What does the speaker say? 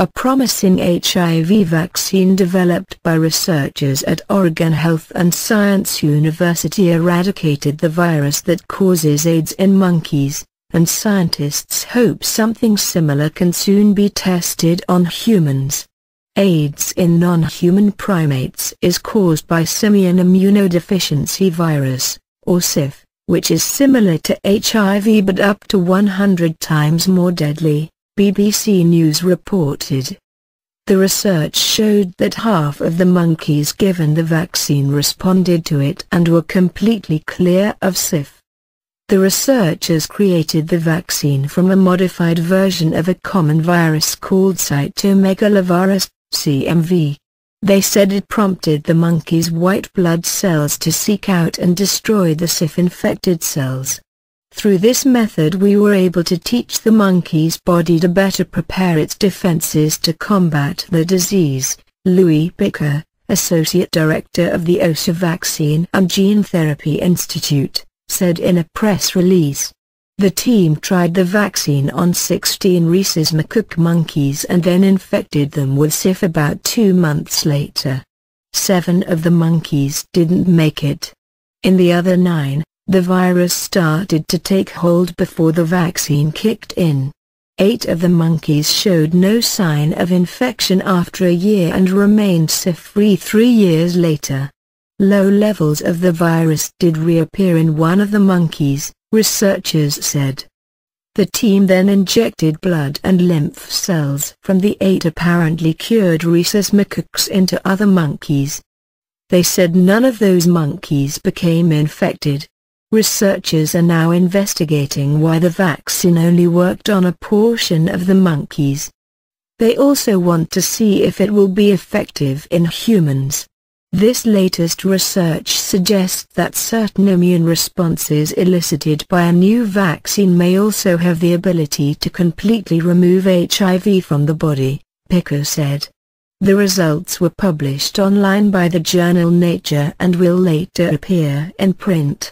A promising HIV vaccine developed by researchers at Oregon Health and Science University eradicated the virus that causes AIDS in monkeys, and scientists hope something similar can soon be tested on humans. AIDS in non-human primates is caused by simian immunodeficiency virus, or SIV, which is similar to HIV but up to 100 times more deadly. BBC News reported. The research showed that half of the monkeys given the vaccine responded to it and were completely clear of SIV. The researchers created the vaccine from a modified version of a common virus called cytomegalovirus, CMV. They said it prompted the monkey's white blood cells to seek out and destroy the SIV-infected cells. Through this method we were able to teach the monkey's body to better prepare its defenses to combat the disease, Louis Picker, Associate Director of the OHSU Vaccine and Gene Therapy Institute, said in a press release. The team tried the vaccine on 16 rhesus macaque monkeys and then infected them with SIV about two months later. Seven of the monkeys didn't make it. In the other nine, the virus started to take hold before the vaccine kicked in. Eight of the monkeys showed no sign of infection after a year and remained SIV-free three years later. Low levels of the virus did reappear in one of the monkeys, researchers said. The team then injected blood and lymph cells from the eight apparently cured rhesus macaques into other monkeys. They said none of those monkeys became infected, Researchers are now investigating why the vaccine only worked on a portion of the monkeys. They also want to see if it will be effective in humans. This latest research suggests that certain immune responses elicited by a new vaccine may also have the ability to completely remove HIV from the body, Picker said. The results were published online by the journal Nature and will later appear in print.